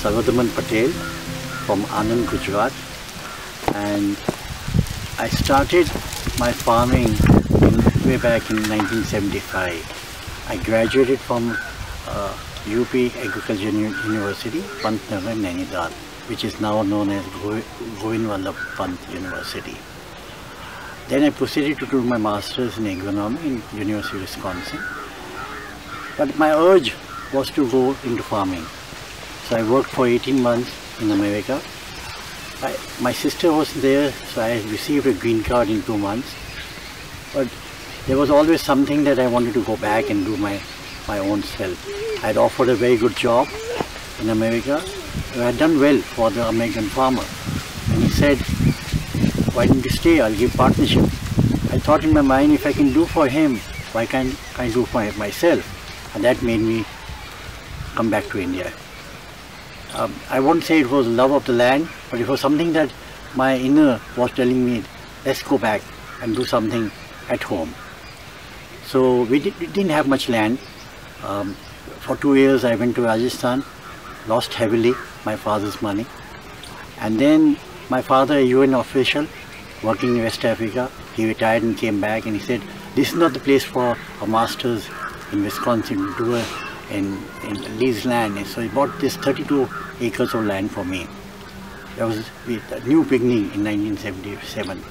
Sarvdaman Patel from Anand, Gujarat. And I started my farming way back in 1975. I graduated from uh, UP Agriculture University, Pantnagar, Nainital, which is now known as Govind Pant University. Then I proceeded to do my master's in agronomy in University of Wisconsin. But my urge was to go into farming. So I worked for 18 months in America. I, my sister was there, so I received a green card in two months. But there was always something that I wanted to go back and do my, my own self. I had offered a very good job in America. I had done well for the American farmer. And he said, why don't you stay? I'll give partnership. I thought in my mind, if I can do for him, why can't I do for myself? And that made me come back to India. Um, I won't say it was love of the land, but it was something that my inner was telling me, let's go back and do something at home. So we, did, didn't have much land. Um, for two years I went to Rajasthan, lost heavily my father's money. And then my father, a UN official, working in West Africa. He retired and came back and he said, this is not the place for a master's in Wisconsin to do a, in, in lease land. So he bought this 32 acres of land for me. That was a new beginning in 1977.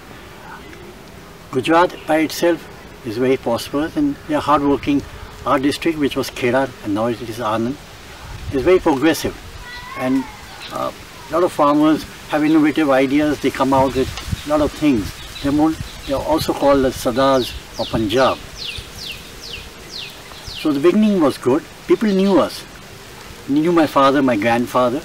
Gujarat by itself is very prosperous and they are hardworking. Our district, which was Khera and now it is Anand, is very progressive. And uh, a lot of farmers have innovative ideas. They come out with a lot of things. They're, they're also called the Sardars of Punjab. So the beginning was good. People knew us. Knew my father, my grandfather.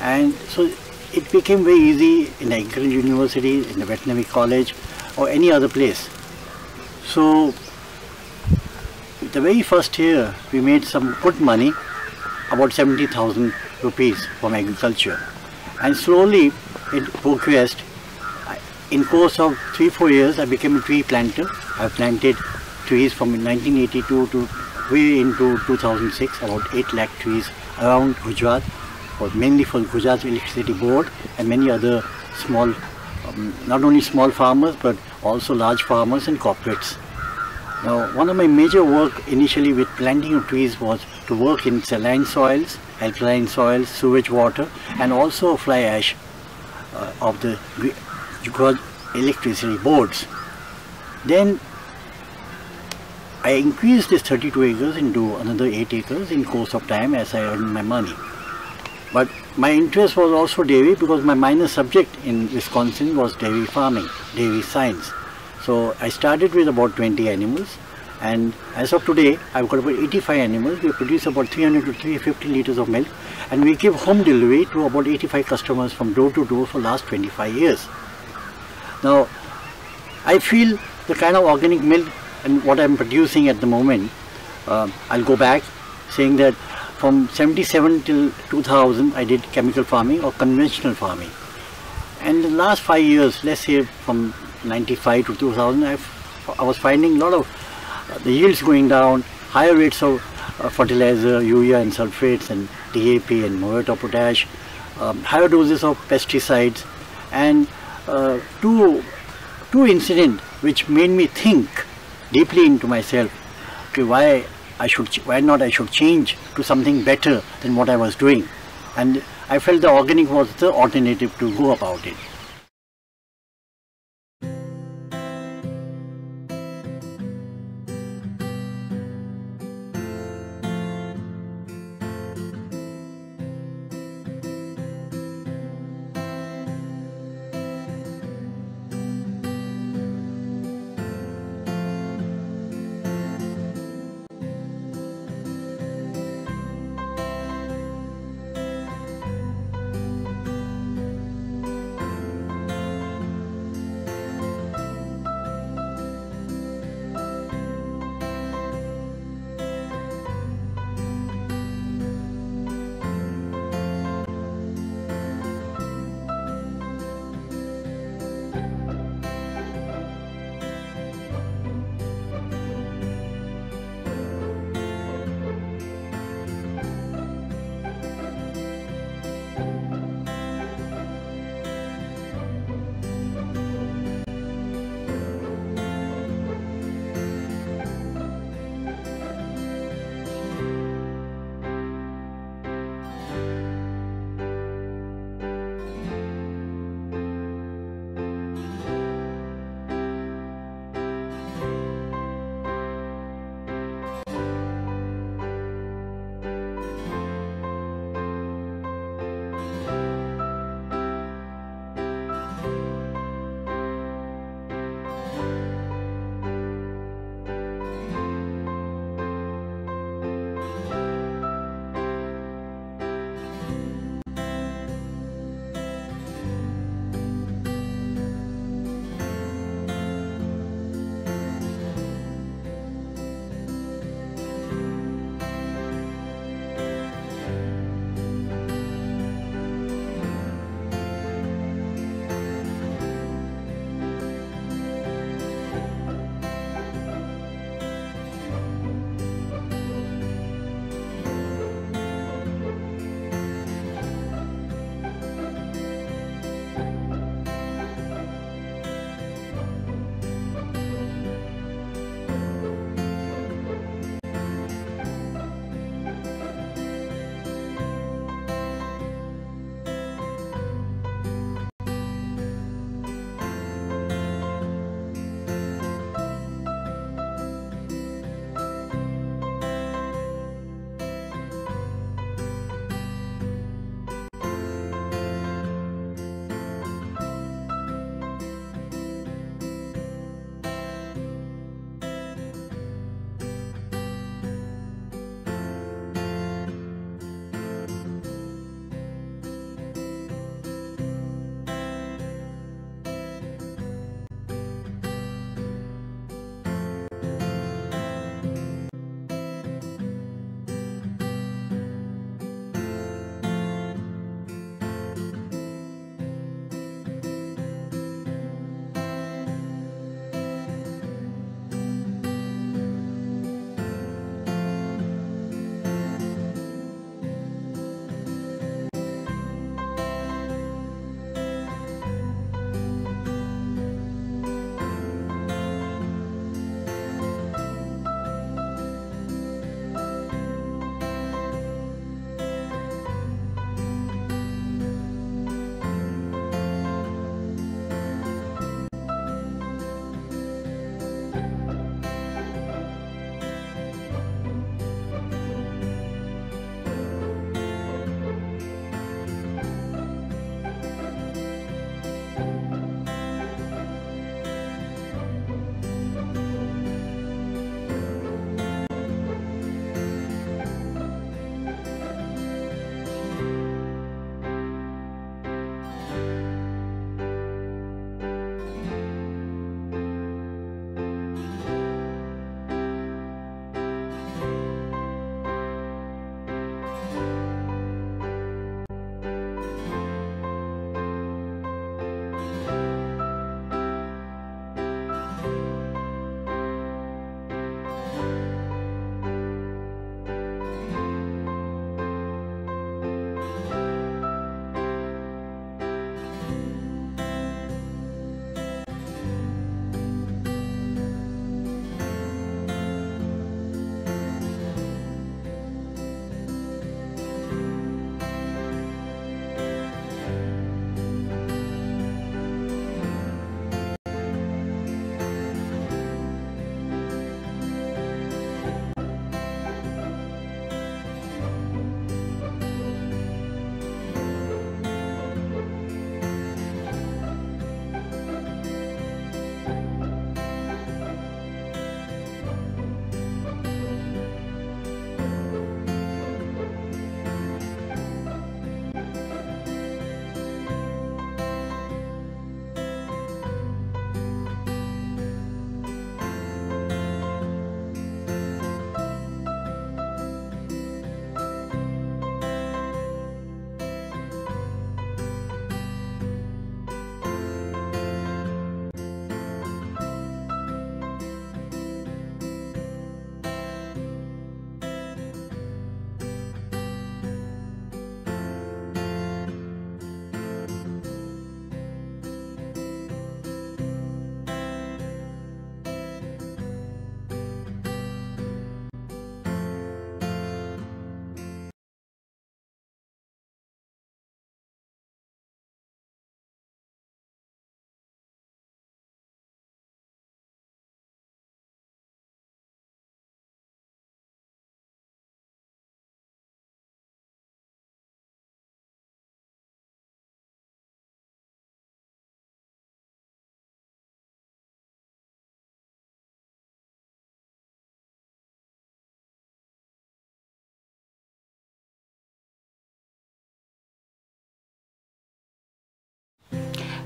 And so it became very easy in the agricultural university, in the veterinary college, or any other place. So the very first year we made some good money, about 70,000 rupees from agriculture. And slowly it progressed. In course of three, four years, I became a tree planter. I planted trees from 1982 to way into 2006, about 8 lakh trees around Gujarat, mainly for Gujarat Electricity Board and many other small, um, not only small farmers, but also large farmers and corporates. Now, one of my major work initially with planting of trees was to work in saline soils, alkaline soils, sewage water, and also fly ash uh, of the electricity boards. Then I increased this 32 acres into another 8 acres in course of time as I earned my money. But my interest was also dairy because my minor subject in Wisconsin was dairy farming, dairy science. So I started with about 20 animals and as of today I've got about 85 animals. We produce about 300 to 350 liters of milk and we give home delivery to about 85 customers from door to door for last 25 years. Now I feel the kind of organic milk and what I'm producing at the moment, uh, I'll go back saying that from 77 till 2000 I did chemical farming or conventional farming. And the last five years, let's say from 95 to 2000, I've, I was finding a lot of uh, the yields going down, higher rates of uh, fertilizer, urea and sulfates and DAP and muriate of potash, um, higher doses of pesticides and uh, two, two incidents which made me think deeply into myself okay, why I should why not I should change to something better than what I was doing and I felt the organic was the alternative to go about it.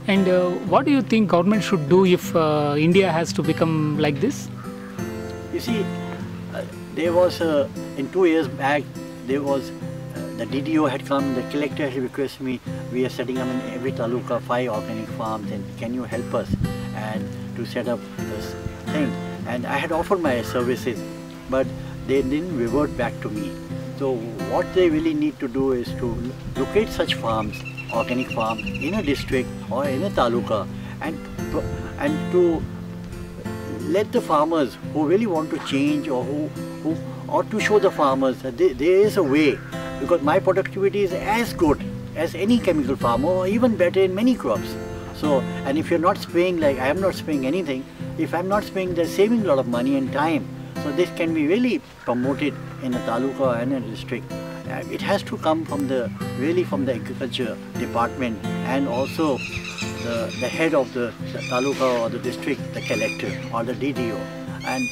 And uh, what do you think government should do if uh, India has to become like this? You see, uh, there was a, in two years back, there was uh, the DDO had come, the collector had requested me, we are setting up in every taluka five organic farms and can you help us and to set up this thing. And I had offered my services, but they didn't revert back to me. So what they really need to do is to locate such farms, organic farm in a district or in a taluka and, and to let the farmers who really want to change or who, who or to show the farmers that there is a way because my productivity is as good as any chemical farmer or even better in many crops. So, and if you're not spraying like I am not spraying anything, if I'm not spraying, they're saving a lot of money and time. So this can be really promoted in a taluka and a district. Uh, it has to come from the, really from the agriculture department and also the, the head of the, taluka or the district, the collector or the DDO. And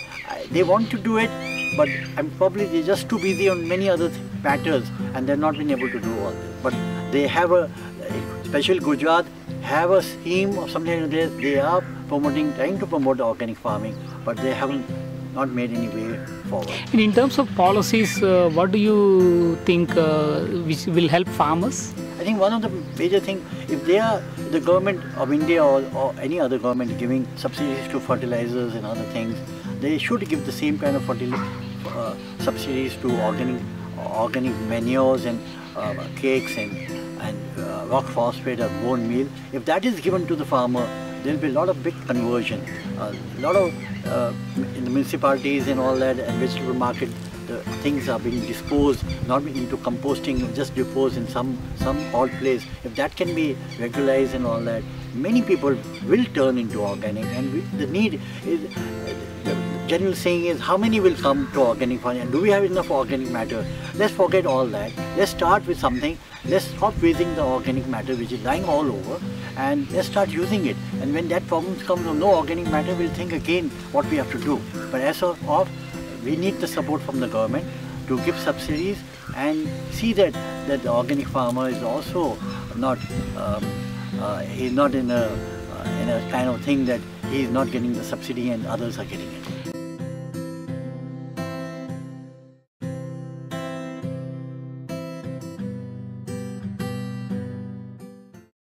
they want to do it, but I'm probably they're just too busy on many other matters and they're not been able to do all this. But they have a, special Gujarat, have a scheme of something like this. They are promoting, trying to promote organic farming, but they haven't not made any way forward. And in terms of policies, uh, what do you think uh, which will help farmers? I think one of the major things, if they are the government of India or, or any other government giving subsidies to fertilizers and other things, they should give the same kind of uh, subsidies to organic organic manures and uh, cakes and and uh, rock phosphate or bone meal. If that is given to the farmer, there will be a lot of big conversion. A lot of uh, in the municipalities and all that and vegetable market, the things are being disposed, not into composting, just disposed in some some odd place. If that can be regularized and all that, many people will turn into organic. And we, the need is general saying is how many will come to organic farming? And do we have enough organic matter? Let's forget all that. Let's start with something. Let's stop wasting the organic matter which is lying all over and let's start using it. And when that problem comes of no organic matter, we'll think again what we have to do. But as of, of we need the support from the government to give subsidies and see that, that the organic farmer is also not, um, uh, not in a, uh, in a kind of thing that he is not getting the subsidy and others are getting it.